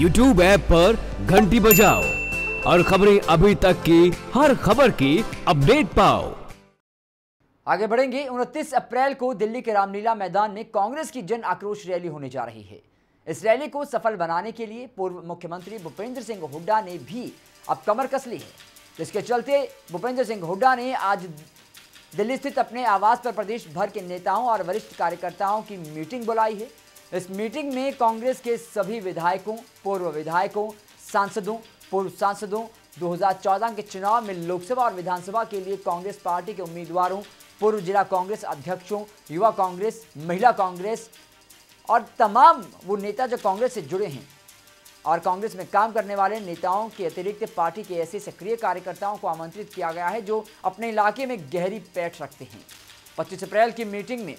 YouTube app पर घंटी बजाओ और खबरें अभी तक की, हर खबर की अपडेट पाओ। आगे बढ़ेंगे। 29 अप्रैल को दिल्ली के रामलीला मैदान में कांग्रेस की जन आक्रोश रैली होने जा रही है। इस रैली को सफल बनाने के लिए पूर्व मुख्यमंत्री भूपेंद्र सिंह हुड्डा ने भी अब कमर कस ली है। जिसके चलते भूपेंद्र सिंह हुड्डा ने आज दिल्ली स्थित अपने आवास पर प्रदेश भर के नेताओं और वरिष्ठ कार्यकर्ताओं की मीटिंग बुलाई है। इस मीटिंग में कांग्रेस के सभी विधायकों, पूर्व विधायकों, सांसदों, पूर्व सांसदों 2014 के चुनाव में लोकसभा और विधानसभा के लिए कांग्रेस पार्टी के उम्मीदवारों, पूर्व जिला कांग्रेस अध्यक्षों, युवा कांग्रेस, महिला कांग्रेस और तमाम वो नेता जो कांग्रेस से जुड़े हैं। और कांग्रेस में काम करने वाले नेताओं के अतिरिक्त पार्टी के ऐसे सक्रिय कार्यकर्ताओं को आमंत्रित किया गया है जो अपने इलाके में गहरी पैठ रखते हैं। 25 अप्रैल की मीटिंग में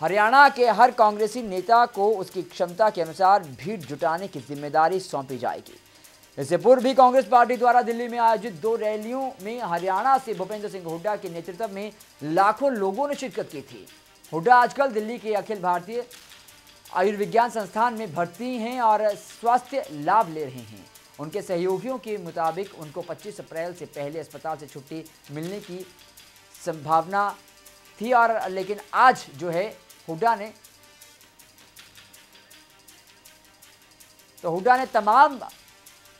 हरियाणा के हर कांग्रेसी नेता को उसकी क्षमता के अनुसार भीड़ जुटाने की ज़िम्मेदारी सौंपी जाएगी। इससे पूर्व भी कांग्रेस पार्टी द्वारा दिल्ली में आयोजित दो रैलियों में हरियाणा से भूपेंद्र सिंह हुड्डा के नेतृत्व में लाखों लोगों ने शिरकत की थी। हुड्डा आजकल दिल्ली के अखिल भारतीय आयुर्विज्ञान संस्थान में भर्ती हैं और स्वास्थ्य लाभ ले रहे हैं। उनके सहयोगियों के मुताबिक उनको 25 अप्रैल से पहले अस्पताल से छुट्टी मिलने की संभावना थी और लेकिन आज जो है हुड्डा ने तो हुड्डा ने तमाम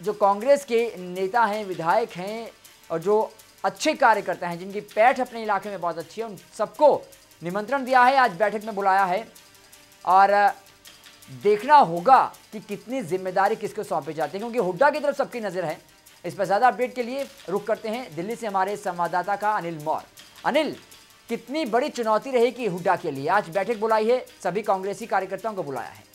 जो कांग्रेस के नेता हैं, विधायक हैं, और जो अच्छे कार्यकर्ता हैं, जिनकी पैठ अपने इलाके में बहुत अच्छी है, उन सबको निमंत्रण दिया है, आज बैठक में बुलाया है। और, देखना होगा कि कितनी ज़िम्मेदारी किसको सौंपी जाती है, क्योंकि हुड्डा की तरफ़ सबकी नज़र है। इस पर ज़्यादा अपडेट के लिए रुक करते हैं दिल्ली से हमारे संवाददाता का अनिल मौर अनिल कितनी बड़ी चुनौती रहेगी हुड्डा के लिए? आज बैठक बुलाई है, सभी कांग्रेसी कार्यकर्ताओं को बुलाया है।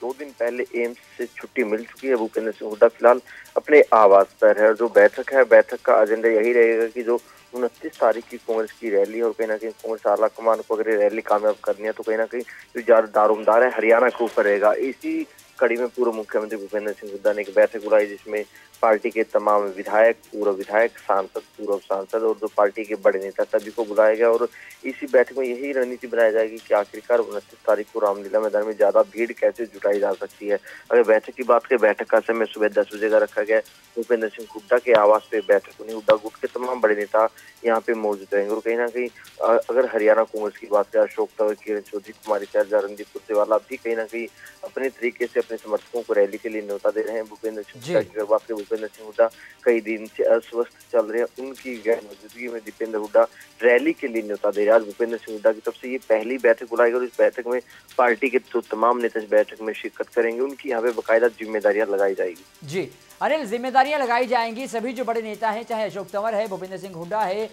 दो दिन पहले एम्स से छुट्टी मिल चुकी है, भूपेंद्र सिंह हुड्डा फ़िलहाल अपने आवास पर है और जो बैठक है, बैठक का एजेंडा यही रहेगा कि जो उनतीस तारीख की कांग्रेस की रैली और कहीं ना कहीं कांग्रेस आला कमान को अगर रैली कामयाब करनी है तो कहीं ना कहीं जो ज़्यादा दारोमदार है, हरियाणा के ऊपर रहेगा। इसी कड़ी में पूर्व मुख्यमंत्री भूपेंद्र सिंह हुड्डा ने एक बैठक बुलाई जिसमें पार्टी के तमाम विधायक पूर्व विधायक सांसद पूर्व सांसद और जो पार्टी के बड़े नेता सभी को बुलाया गया और इसी बैठक में यही रणनीति बनाई जाएगी कि आखिरकार उनतीस तारीख को रामलीला मैदान में ज़्यादा भीड़ कैसे जुटाई जा सकती है। अगर बैठक की बात करें बैठक का समय सुबह दस बजे का रखा गया। भूपेंद्र सिंह हुड्डा के आवास पे बैठक हुई हुड्डा गुट के तमाम बड़े नेता यहाँ पे मौजूद रहेंगे। और कहीं ना कहीं अगर हरियाणा कांग्रेस की बात करें अशोक तंवर किरण चौधरी कुमारी शैलजा रणदीप सुरजेवाला भी कहीं ना कहीं अपने तरीके से अपने समर्थकों को रैली के लिए न्योता दे रहे हैं। भूपेंद्र सिंह की बात करें भूपेंद्र सिंह हुड्डा कई दिन से अस्वस्थ चल रहे हैं। उनकी गैर मौजूदगी में दीपेंद्र हुड्डा रैली के लिए न्योता दे रहे आज भूपेंद्र सिंह हुड्डा की तरफ़ से ये पहली बैठक बुलाई गई और इस बैठक में पार्टी के तो तमाम नेता इस बैठक में शिरकत करेंगे। उनकी यहाँ पे बाकायदा जिम्मेदारियाँ लगाई जाएगी। जी अनिल जिम्मेदारियाँ लगाई जाएँगी सभी जो बड़े नेता हैं, चाहे अशोक तंवर है, भूपेंद्र सिंह हुड्डा है,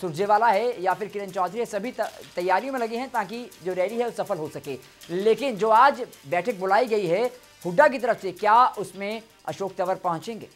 सुरजेवाला है या फिर किरण चौधरी है, सभी तैयारियों में लगे हैं ताकि जो रैली है वो सफल हो सके। लेकिन जो आज बैठक बुलाई गई है हुड्डा की तरफ़ से क्या उसमें अशोक तंवर पहुँचेंगे?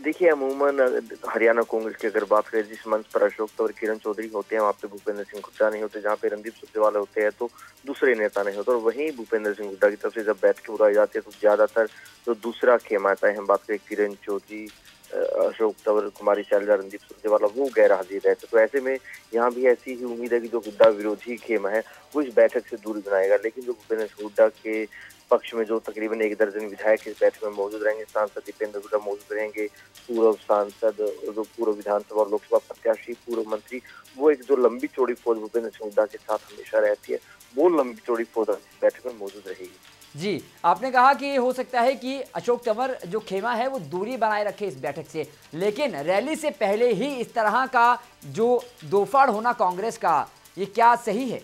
देखिए, अमूमन हरियाणा कांग्रेस की अगर बात करें, जिस मंच पर अशोक तंवर, किरण चौधरी होते हैं, वहाँ पे भूपेंद्र सिंह हुड्डा नहीं होते, जहाँ पे रणदीप सुरजेवाला होते हैं तो दूसरे नेता नहीं होते, और वहीं भूपेंद्र सिंह हुड्डा की तरफ़ से जब बैठकें बुलाई जाती है तो ज़्यादातर जो तो दूसरा खेमा आता है हम बात करें किरण चौधरी अशोक तंवर, कुमारी शैलजा, रणदीप सुरजेवाला, वो गैर हाजिर रहते तो ऐसे में यहाँ भी ऐसी ही उम्मीद है कि जो हुड्डा विरोधी खेमा है, वो इस बैठक से दूरी बनाएगा। लेकिन जो भूपेंद्र हुड्डा के पक्ष में जो तकरीबन एक दर्जन विधायक इस बैठक में मौजूद रहेंगे। सांसद दीपेंद्र हुड्डा मौजूद रहेंगे। पूर्व सांसद, जो पूर्व विधानसभा और लोकसभा प्रत्याशी, पूर्व मंत्री, वो एक जो लंबी चौड़ी फौज भूपेंद्र सिंह हुड्डा के साथ हमेशा रहती है, वो लंबी चौड़ी फौज बैठक में मौजूद रहेगी। जी, आपने कहा कि हो सकता है कि अशोक तंवर जो खेमा है, वो दूरी बनाए रखे इस बैठक से, लेकिन रैली से पहले ही इस तरह का जो दोफाड़ होना कांग्रेस का, ये क्या सही है?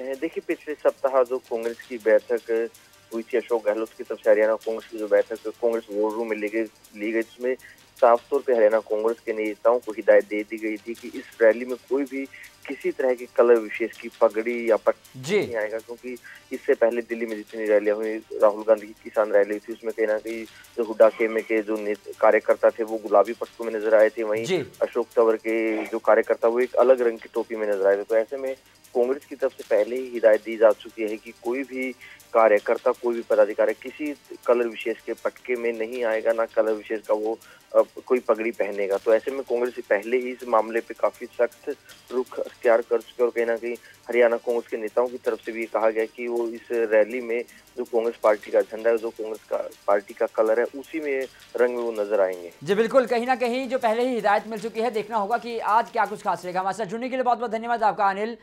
देखिए, पिछले सप्ताह जो कांग्रेस की बैठक हुई थी, अशोक गहलोत की तरफ़ से, हरियाणा कांग्रेस की जो बैठक कांग्रेस वोर रूम में ली गई ली गई, जिसमें साफ़ तौर पर हरियाणा कांग्रेस के नेताओं को हिदायत दे दी गई थी कि इस रैली में कोई भी किसी तरह की कलर विशेष की पगड़ी या पट नहीं आएगा क्योंकि इससे पहले दिल्ली में जितनी रैलियाँ हुई राहुल गांधी की किसान रैली थी उसमें कहीं ना कहीं जो हुडा खेमे के जो कार्यकर्ता थे वो गुलाबी पट्टों में नज़र आए थे वहीं अशोक तंवर के जो कार्यकर्ता वो एक अलग रंग की टोपी में नज़र आए थे। तो ऐसे में कांग्रेस की तरफ़ से पहले ही हिदायत दी जा चुकी है कि कोई भी कार्यकर्ता कोई भी पदाधिकारी किसी कलर विशेष के पटके में नहीं आएगा, ना कलर विशेष का वो कोई पगड़ी पहनेगा। तो ऐसे में कांग्रेस पहले ही इस मामले पे काफ़ी सख्त रुख अख्तियार कर चुके और कहीं ना कहीं हरियाणा कांग्रेस के नेताओं की तरफ़ से भी कहा गया कि वो इस रैली में जो कांग्रेस पार्टी का झंडा है, जो कांग्रेस का पार्टी का कलर है, उसी में रंग में वो नज़र आएँगे। जी, बिल्कुल। कहीं ना कहीं जो पहले ही हिदायत मिल चुकी है, देखना होगा कि आज क्या कुछ खास रहेगा। हमारे साथ जुड़ने के लिए बहुत बहुत धन्यवाद आपका, अनिल।